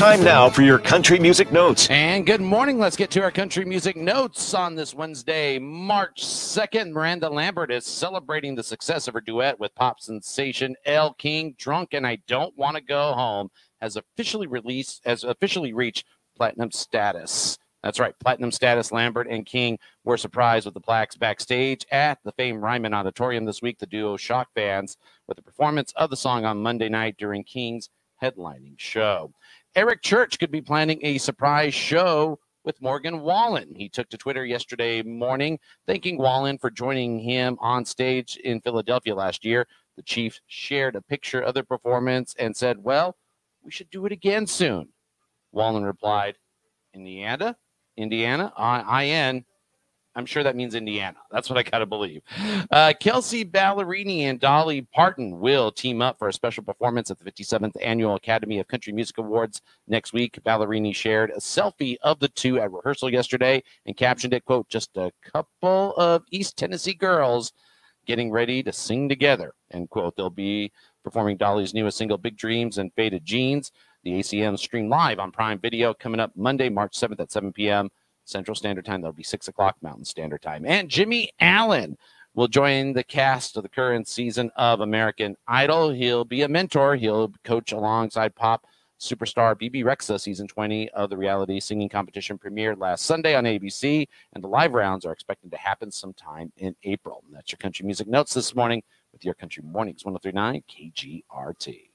Time now for your country music notes. And good morning. Let's get to our country music notes on this Wednesday, March 2nd. Miranda Lambert is celebrating the success of her duet with pop sensation Elle King. Drunk and I Don't Want to Go Home has officially released, has officially reached platinum status. That's right, platinum status. Lambert and King were surprised with the plaques backstage at the famed Ryman Auditorium this week. The duo shocked fans with the performance of the song on Monday night during King's headlining show. Eric Church could be planning a surprise show with Morgan Wallen. He took to Twitter yesterday morning, thanking Wallen for joining him on stage in Philadelphia last year. The Chief shared a picture of the performance and said, Well, we should do it again soon. Wallen replied, Indiana? Indiana? I-N. I'm sure that means Indiana. That's what I gotta believe. Uh, Kelsea Ballerini and Dolly Parton will team up for a special performance at the 57th Annual Academy of Country Music Awards next week. Ballerini shared a selfie of the two at rehearsal yesterday and captioned it, "quote Just a couple of East Tennessee girls getting ready to sing together." End quote. They'll be performing Dolly's newest single, "Big Dreams" and "Faded Jeans." The ACM stream live on Prime Video coming up Monday, March 7th at 7 p.m. Central Standard Time. That'll be six o'clock Mountain Standard Time. And Jimmy Allen will join the cast of the current season of American Idol. He'll be a mentor. He'll coach alongside pop superstar Bebe Rexha. Season 20 of the reality singing competition premiered last Sunday on ABC, and the live rounds are expected to happen sometime in April. And that's your country music notes this morning with your country mornings 1039 KGRT.